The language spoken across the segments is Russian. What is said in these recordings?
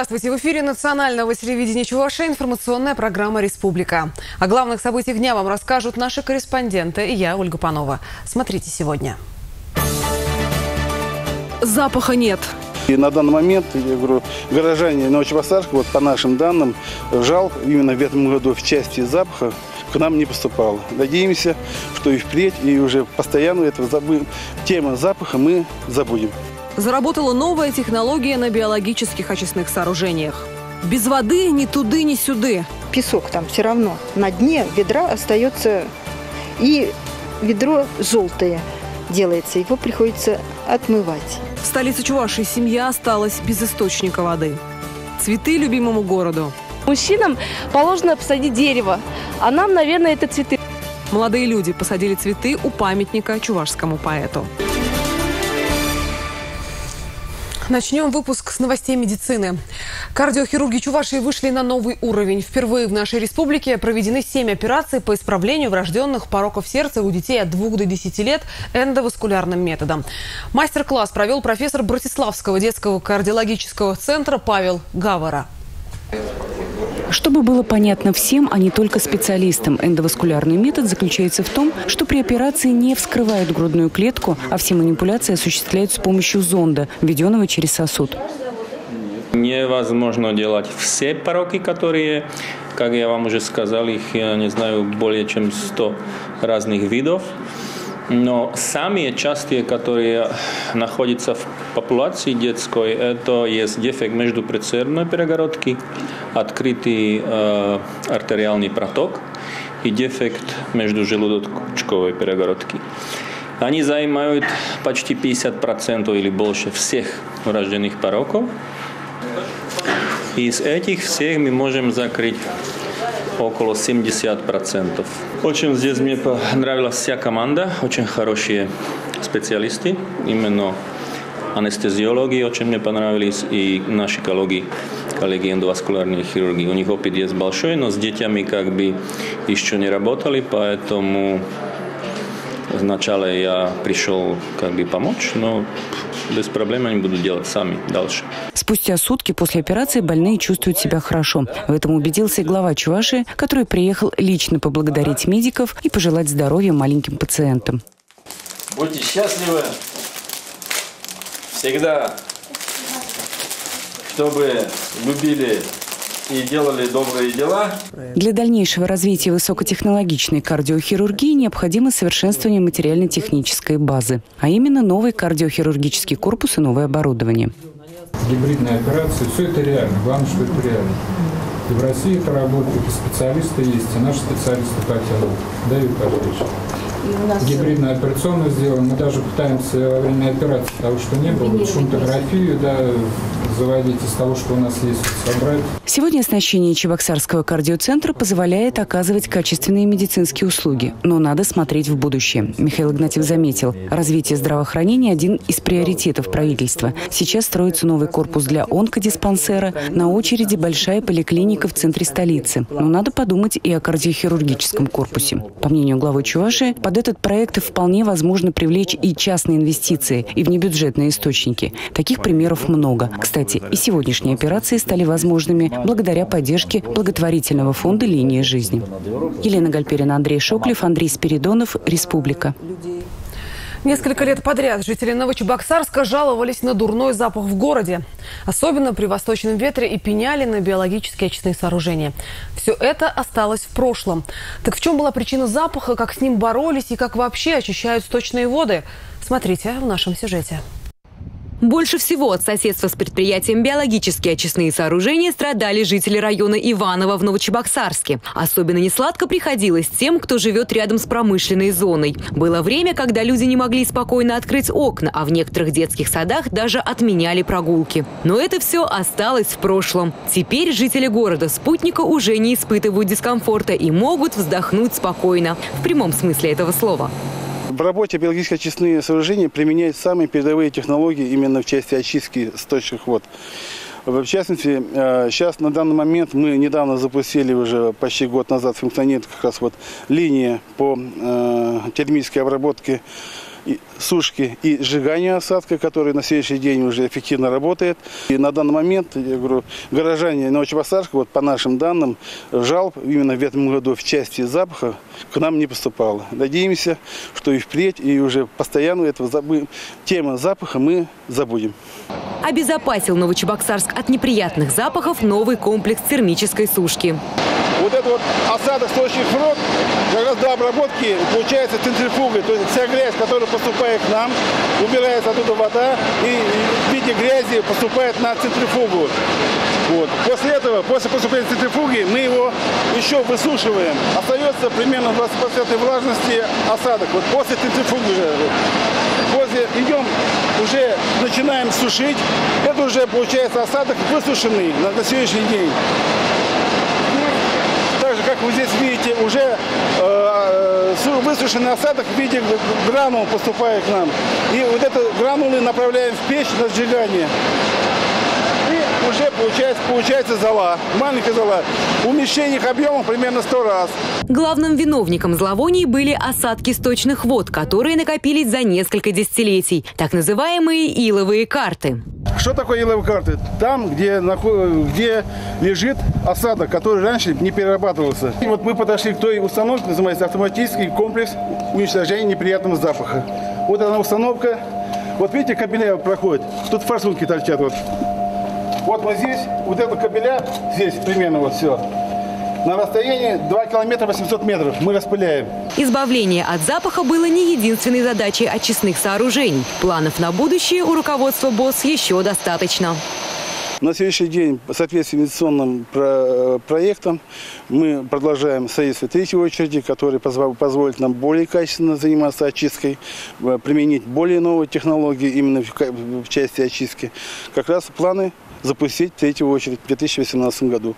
Здравствуйте. В эфире национального телевидения Чувашия информационная программа «Республика». О главных событиях дня вам расскажут наши корреспонденты и я, Ольга Панова. Смотрите сегодня. Запаха нет. И на данный момент, я говорю, горожане Новочебоксарска, вот по нашим данным, жалко именно в этом году в части запаха к нам не поступало. Надеемся, что и впредь, и уже постоянно это забы... тема запаха мы забудем. Заработала новая технология на биологических очистных сооружениях. Без воды ни туды, ни сюды. Песок там все равно. На дне ведра остается и ведро желтое делается. Его приходится отмывать. В столице Чувашии семья осталась без источника воды. Цветы любимому городу. Мужчинам положено посадить дерево, а нам, наверное, это цветы. Молодые люди посадили цветы у памятника чувашскому поэту. Начнем выпуск с новостей медицины. Кардиохирурги Чувашии вышли на новый уровень. Впервые в нашей республике проведены 7 операций по исправлению врожденных пороков сердца у детей от 2 до 10 лет эндоваскулярным методом. Мастер-класс провел профессор Братиславского детского кардиологического центра Павел Гавара. Чтобы было понятно всем, а не только специалистам, эндоваскулярный метод заключается в том, что при операции не вскрывают грудную клетку, а все манипуляции осуществляют с помощью зонда, введенного через сосуд. Невозможно делать все пороки, которые, как я вам уже сказал, их, я не знаю, более чем 100 разных видов. Но самые частые, которые находятся в популяции детской, это есть дефект между предсердной перегородки, открытый э, артериальный проток и дефект между желудочковой перегородки. Они занимают почти 50% или больше всех врожденных пороков. Из этих всех мы можем закрыть около 70%. Очень здесь мне понравилась вся команда, очень хорошие специалисты, именно анестезиологи очень мне понравились и наши коллеги, коллеги эндоваскулярной хирургии. У них опыт есть большой, но с детьми как бы еще не работали, поэтому сначала я пришел как бы помочь, но без проблем они будут делать сами дальше. Спустя сутки после операции больные чувствуют себя хорошо. В этом убедился и глава Чуваши, который приехал лично поблагодарить медиков и пожелать здоровья маленьким пациентам. Будьте счастливы всегда, чтобы любили и делали добрые дела. Для дальнейшего развития высокотехнологичной кардиохирургии необходимо совершенствование материально-технической базы, а именно новый кардиохирургический корпус и новое оборудование. Гибридные операции, все это реально. Главное, что это реально. И в России это работает, и специалисты есть, и наши специалисты хотят. Дают отвечу. Гибридную операционную сделаем. Мы даже пытаемся во время операции того, что не было, шунтографию, да, заводить из того, что у нас есть, собрать. Сегодня оснащение Чебоксарского кардиоцентра позволяет оказывать качественные медицинские услуги. Но надо смотреть в будущее. Михаил Игнатьев заметил, развитие здравоохранения – один из приоритетов правительства. Сейчас строится новый корпус для онкодиспансера, на очереди большая поликлиника в центре столицы. Но надо подумать и о кардиохирургическом корпусе. По мнению главы Чуваши, под этот проект вполне возможно привлечь и частные инвестиции, и внебюджетные источники. Таких примеров много. Кстати, кстати, и сегодняшние операции стали возможными благодаря поддержке благотворительного фонда «Линия жизни». Елена Гальперина, Андрей Шоклев, Андрей Спиридонов, Республика. Несколько лет подряд жители Новочебоксарска жаловались на дурной запах в городе. Особенно при восточном ветре и пеняли на биологические очистные сооружения. Все это осталось в прошлом. Так в чем была причина запаха, как с ним боролись и как вообще очищают сточные воды? Смотрите в нашем сюжете. Больше всего от соседства с предприятием «Биологические очистные сооружения» страдали жители района Иваново в Новочебоксарске. Особенно несладко приходилось тем, кто живет рядом с промышленной зоной. Было время, когда люди не могли спокойно открыть окна, а в некоторых детских садах даже отменяли прогулки. Но это все осталось в прошлом. Теперь жители города Спутника уже не испытывают дискомфорта и могут вздохнуть спокойно. В прямом смысле этого слова. В работе биологические очистные сооружения применяют самые передовые технологии именно в части очистки сточных вод. В частности, сейчас э, на данный момент мы недавно запустили уже почти год назад функционирует как раз вот линия по э, термической обработке сушки и сжигания осадка, который на следующий день уже эффективно работает. И на данный момент, я говорю, горожане Новочебоксарска, вот по нашим данным, жалоб именно в этом году в части запаха к нам не поступало. Надеемся, что и впредь, и уже постоянно этого забы... тема запаха мы забудем. Обезопасил Новочебоксарск от неприятных запахов новый комплекс термической сушки. Вот это вот осадок стоящих фрот, как раз до обработки получается центрифугой. То есть вся грязь, которая поступает к нам, убирается оттуда вода и в виде грязи поступает на центрифугу. Вот. После этого, после поступления центрифуги, мы его еще высушиваем. Остается примерно 20% влажности осадок. Вот после центрифуги уже. После идем, уже начинаем сушить. Это уже получается осадок высушенный на, на сегодняшний день как вы здесь видите, уже э высушенный осадок в виде гранул поступает к нам. И вот это гранулы направляем в печь на сжигание уже получается, получается зола, маленькая зола. Умещение их объемов примерно 100 раз. Главным виновником зловоний были осадки сточных вод, которые накопились за несколько десятилетий. Так называемые иловые карты. Что такое иловые карты? Там, где, где лежит осадок, который раньше не перерабатывался. И вот мы подошли к той установке, называется автоматический комплекс уничтожения неприятного запаха. Вот она установка. Вот видите, кабеля проходит. Тут форсунки торчат. Вот. Вот мы здесь, вот это кабеля, здесь примерно вот все. На расстоянии 2 километра 800 метров мы распыляем. Избавление от запаха было не единственной задачей очистных сооружений. Планов на будущее у руководства БОС еще достаточно. На следующий день, в соответствии с инвестиционным про проектом, мы продолжаем строительство третьей очереди, который позволит нам более качественно заниматься очисткой, э, применить более новые технологии именно в части очистки. Как раз планы запустить третью очередь в 2018 году.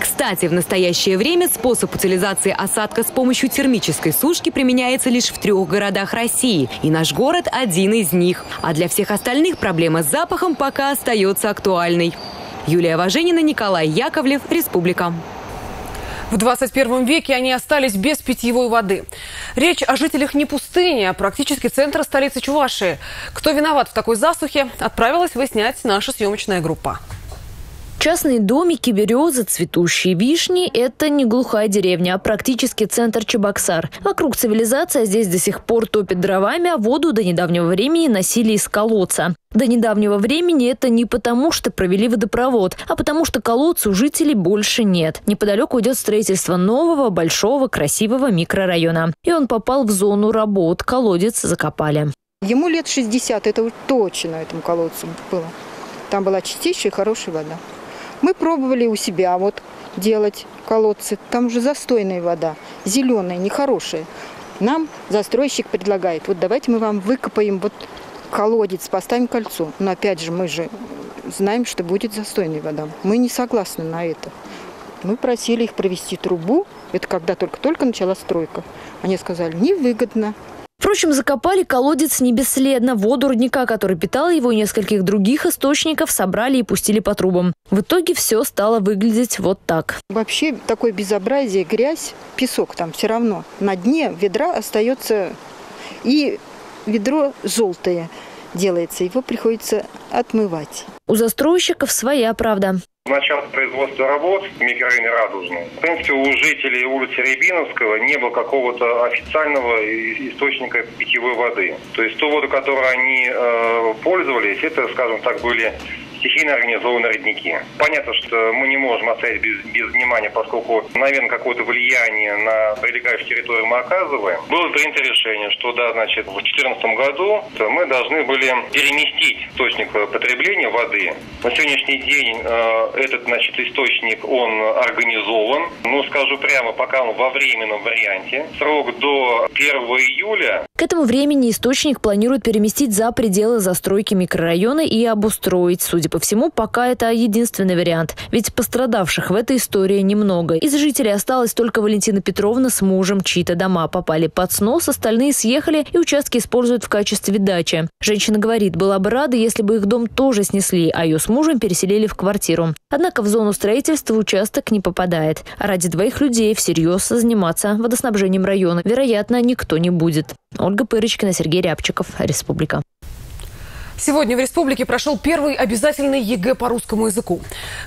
Кстати, в настоящее время способ утилизации осадка с помощью термической сушки применяется лишь в трех городах России. И наш город один из них. А для всех остальных проблема с запахом пока остается актуальной. Юлия Важенина, Николай Яковлев, Республика. В 21 веке они остались без питьевой воды. Речь о жителях не пустыни, а практически центра столицы Чувашии. Кто виноват в такой засухе, отправилась выяснять наша съемочная группа. Частные домики, березы, цветущие вишни – это не глухая деревня, а практически центр Чебоксар. Вокруг цивилизация здесь до сих пор топит дровами, а воду до недавнего времени носили из колодца. До недавнего времени это не потому, что провели водопровод, а потому что колодца у жителей больше нет. Неподалеку идет строительство нового, большого, красивого микрорайона. И он попал в зону работ. Колодец закопали. Ему лет 60, это точно этому колодцу было. Там была чистейшая и хорошая вода. Мы пробовали у себя вот делать колодцы. Там уже застойная вода, зеленая, нехорошая. Нам застройщик предлагает, вот давайте мы вам выкопаем вот колодец, поставим кольцо. Но опять же, мы же знаем, что будет застойная вода. Мы не согласны на это. Мы просили их провести трубу. Это когда только-только началась стройка. Они сказали, невыгодно. Впрочем, закопали колодец не бесследно. Воду родника, который питал его и нескольких других источников, собрали и пустили по трубам. В итоге все стало выглядеть вот так. Вообще такое безобразие, грязь, песок там все равно. На дне ведра остается и ведро желтое делается. Его приходится отмывать. У застройщиков своя правда. Начало производства работ в микрорайоне Радужный. В принципе, у жителей улицы Рябиновского не было какого-то официального источника питьевой воды. То есть ту воду, которой они э, пользовались, это, скажем так, были стихийно организованные родники. Понятно, что мы не можем оставить без, без внимания, поскольку, наверное, какое-то влияние на прилегающую территорию мы оказываем. Было принято решение, что, да, значит, в 2014 году мы должны были переместить источник потребления воды. На сегодняшний день э, этот, значит, источник, он организован. Ну, скажу прямо, пока он во временном варианте. Срок до 1 июля. К этому времени источник планируют переместить за пределы застройки микрорайона и обустроить. Судя по всему, пока это единственный вариант. Ведь пострадавших в этой истории немного. Из жителей осталась только Валентина Петровна с мужем, чьи-то дома попали под снос, остальные съехали и участки используют в качестве дачи. Женщина говорит, была бы рада, если бы их дом тоже снесли, а ее с мужем переселили в квартиру. Однако в зону строительства участок не попадает. А ради двоих людей всерьез заниматься водоснабжением района, вероятно, никто не будет. Ольга Пырочкина, Сергей Рябчиков. Республика. Сегодня в республике прошел первый обязательный ЕГЭ по русскому языку.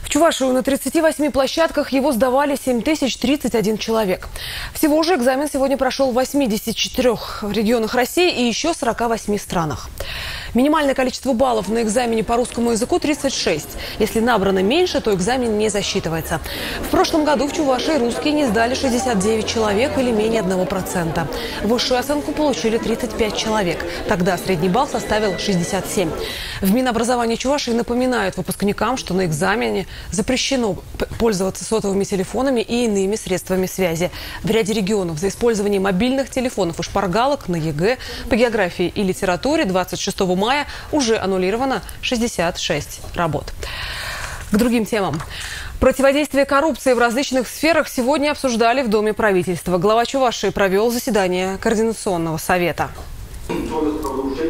В Чувашию на 38 площадках его сдавали 7031 человек. Всего же экзамен сегодня прошел в 84 регионах России и еще 48 странах. Минимальное количество баллов на экзамене по русскому языку 36. Если набрано меньше, то экзамен не засчитывается. В прошлом году в Чувашии русские не сдали 69 человек или менее 1%. Высшую оценку получили 35 человек. Тогда средний балл составил 67. В Минобразовании Чувашии напоминают выпускникам, что на экзамене запрещено пользоваться сотовыми телефонами и иными средствами связи. В ряде регионов за использование мобильных телефонов и шпаргалок на ЕГЭ по географии и литературе 26 мая уже аннулировано 66 работ. К другим темам. Противодействие коррупции в различных сферах сегодня обсуждали в Доме правительства. Глава Чувашии провел заседание Координационного совета.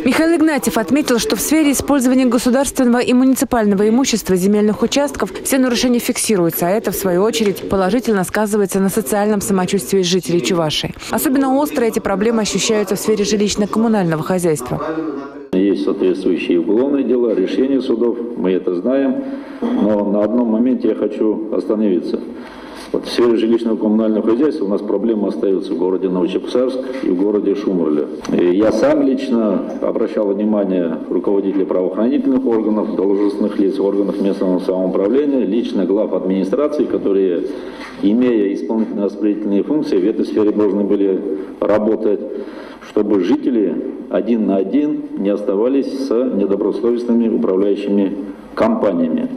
Михаил Игнатьев отметил, что в сфере использования государственного и муниципального имущества земельных участков все нарушения фиксируются, а это, в свою очередь, положительно сказывается на социальном самочувствии жителей Чувашии. Особенно остро эти проблемы ощущаются в сфере жилищно-коммунального хозяйства. Есть соответствующие уголовные дела, решения судов, мы это знаем, но на одном моменте я хочу остановиться. Вот в сфере жилищного коммунального хозяйства у нас проблемы остаются в городе Новочебоксарск и в городе Шумерле. Я сам лично обращал внимание руководителей правоохранительных органов, должностных лиц органов местного самоуправления, лично глав администрации, которые, имея исполнительно-распределительные функции, в этой сфере должны были работать, чтобы жители один на один не оставались с недобросовестными управляющими компаниями.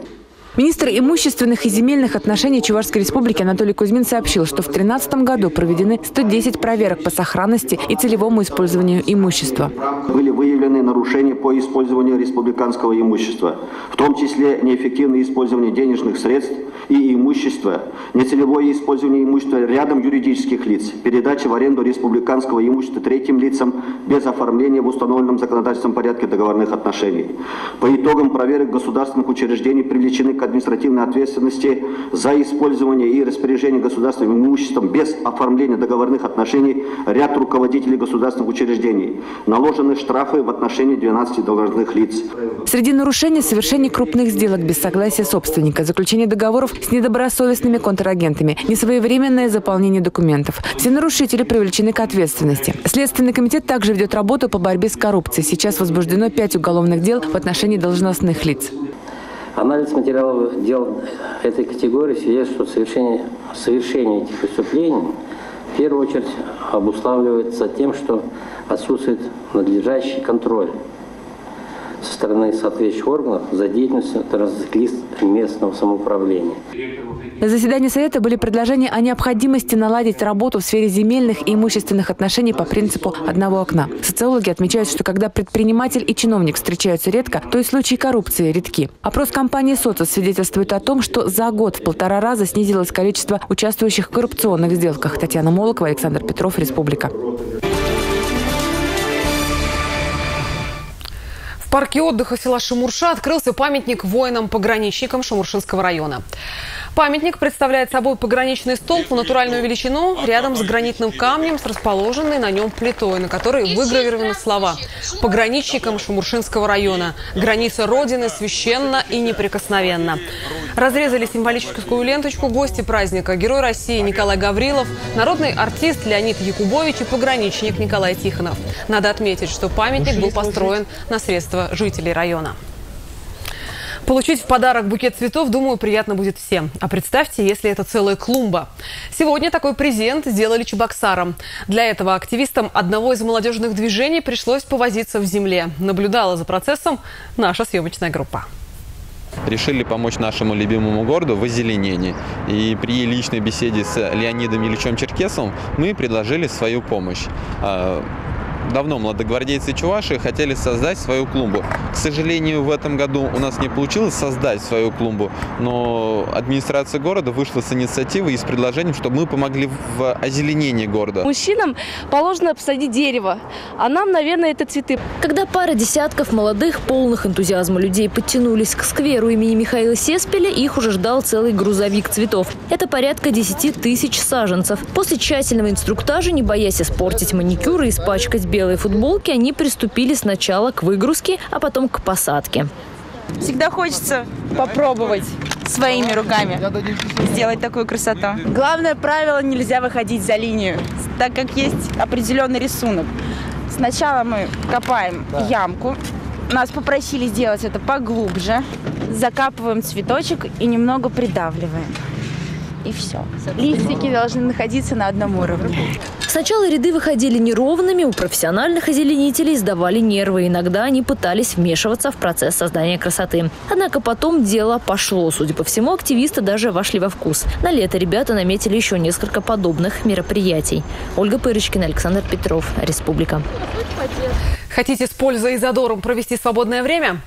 Министр имущественных и земельных отношений Чувашской республики Анатолий Кузьмин сообщил, что в 2013 году проведены 110 проверок по сохранности и целевому использованию имущества. Были выявлены нарушения по использованию республиканского имущества, в том числе неэффективное использование денежных средств и имущества, нецелевое использование имущества рядом юридических лиц, передача в аренду республиканского имущества третьим лицам без оформления в установленном законодательством порядке договорных отношений. По итогам проверок государственных учреждений привлечены к административной ответственности за использование и распоряжение государственным имуществом без оформления договорных отношений ряд руководителей государственных учреждений. Наложены штрафы в отношении 12 должностных лиц. Среди нарушений совершение крупных сделок без согласия собственника, заключение договоров с недобросовестными контрагентами, несвоевременное заполнение документов. Все нарушители привлечены к ответственности. Следственный комитет также ведет работу по борьбе с коррупцией. Сейчас возбуждено пять уголовных дел в отношении должностных лиц. Анализ материалов дел этой категории свидетельствует, что совершение, совершение этих преступлений в первую очередь обуславливается тем, что отсутствует надлежащий контроль со стороны соответствующих органов за деятельностью транзит местного самоуправления. На заседании Совета были предложения о необходимости наладить работу в сфере земельных и имущественных отношений по принципу одного окна. Социологи отмечают, что когда предприниматель и чиновник встречаются редко, то и случаи коррупции редки. Опрос компании «Социус» свидетельствует о том, что за год в полтора раза снизилось количество участвующих в коррупционных сделках. Татьяна Молокова, Александр Петров, Республика. Парке отдыха села Шамурша открылся памятник воинам-пограничникам Шамуршинского района. Памятник представляет собой пограничный столб в натуральную величину рядом с гранитным камнем с расположенной на нем плитой, на которой выгравированы слова «Пограничникам Шамуршинского района. Граница Родины священна и неприкосновенна». Разрезали символическую ленточку гости праздника Герой России Николай Гаврилов, народный артист Леонид Якубович и пограничник Николай Тихонов. Надо отметить, что памятник был построен на средства жителей района. Получить в подарок букет цветов, думаю, приятно будет всем. А представьте, если это целая клумба. Сегодня такой презент сделали Чебоксарам. Для этого активистам одного из молодежных движений пришлось повозиться в земле. Наблюдала за процессом наша съемочная группа решили помочь нашему любимому городу в озеленении. И при личной беседе с Леонидом Ильичем Черкесовым мы предложили свою помощь. Давно молодогвардейцы Чуваши хотели создать свою клумбу. К сожалению, в этом году у нас не получилось создать свою клумбу, но администрация города вышла с инициативой и с предложением, чтобы мы помогли в озеленении города. Мужчинам положено посадить дерево, а нам, наверное, это цветы. Когда пара десятков молодых, полных энтузиазма людей подтянулись к скверу имени Михаила Сеспеля, их уже ждал целый грузовик цветов. Это порядка 10 тысяч саженцев. После тщательного инструктажа, не боясь испортить маникюр и испачкать белый белой футболке, они приступили сначала к выгрузке, а потом к посадке. Всегда хочется попробовать своими руками сделать такую красоту. Главное правило – нельзя выходить за линию, так как есть определенный рисунок. Сначала мы копаем ямку, нас попросили сделать это поглубже, закапываем цветочек и немного придавливаем. И все. Листики должны находиться на одном уровне. Сначала ряды выходили неровными, у профессиональных озеленителей сдавали нервы. Иногда они пытались вмешиваться в процесс создания красоты. Однако потом дело пошло. Судя по всему, активисты даже вошли во вкус. На лето ребята наметили еще несколько подобных мероприятий. Ольга Пырочкина, Александр Петров, Республика. Хотите с пользой и задором провести свободное время?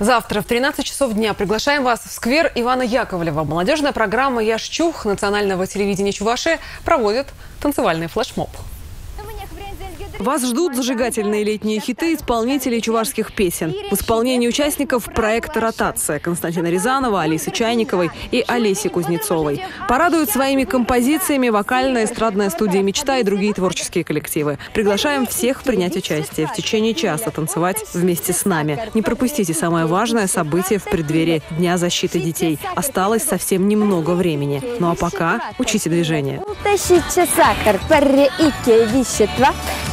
Завтра в 13 часов дня приглашаем вас в сквер Ивана Яковлева. Молодежная программа «Я Чух» национального телевидения Чуваши проводит танцевальный флешмоб. Вас ждут зажигательные летние хиты исполнителей чувашских песен. В исполнении участников проекта «Ротация» Константина Рязанова, Алисы Чайниковой и Олеси Кузнецовой. Порадуют своими композициями вокальная эстрадная студия «Мечта» и другие творческие коллективы. Приглашаем всех принять участие в течение часа танцевать вместе с нами. Не пропустите самое важное событие в преддверии Дня защиты детей. Осталось совсем немного времени. Ну а пока учите движение.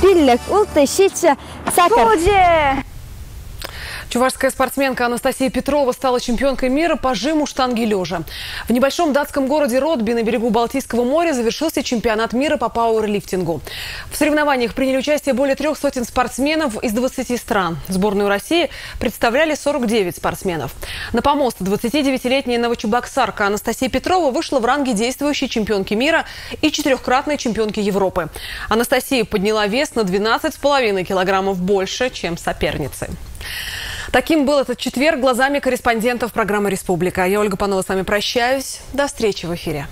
Пиллик, ултащите сахар. Чувашская спортсменка Анастасия Петрова стала чемпионкой мира по жиму штанги лежа. В небольшом датском городе Ротби на берегу Балтийского моря завершился чемпионат мира по пауэрлифтингу. В соревнованиях приняли участие более трех сотен спортсменов из 20 стран. Сборную России представляли 49 спортсменов. На помост 29-летняя новочебоксарка Анастасия Петрова вышла в ранге действующей чемпионки мира и четырехкратной чемпионки Европы. Анастасия подняла вес на 12,5 килограммов больше, чем соперницы. Таким был этот четверг глазами корреспондентов программы «Республика». Я, Ольга Панова, с вами прощаюсь. До встречи в эфире.